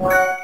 Bye.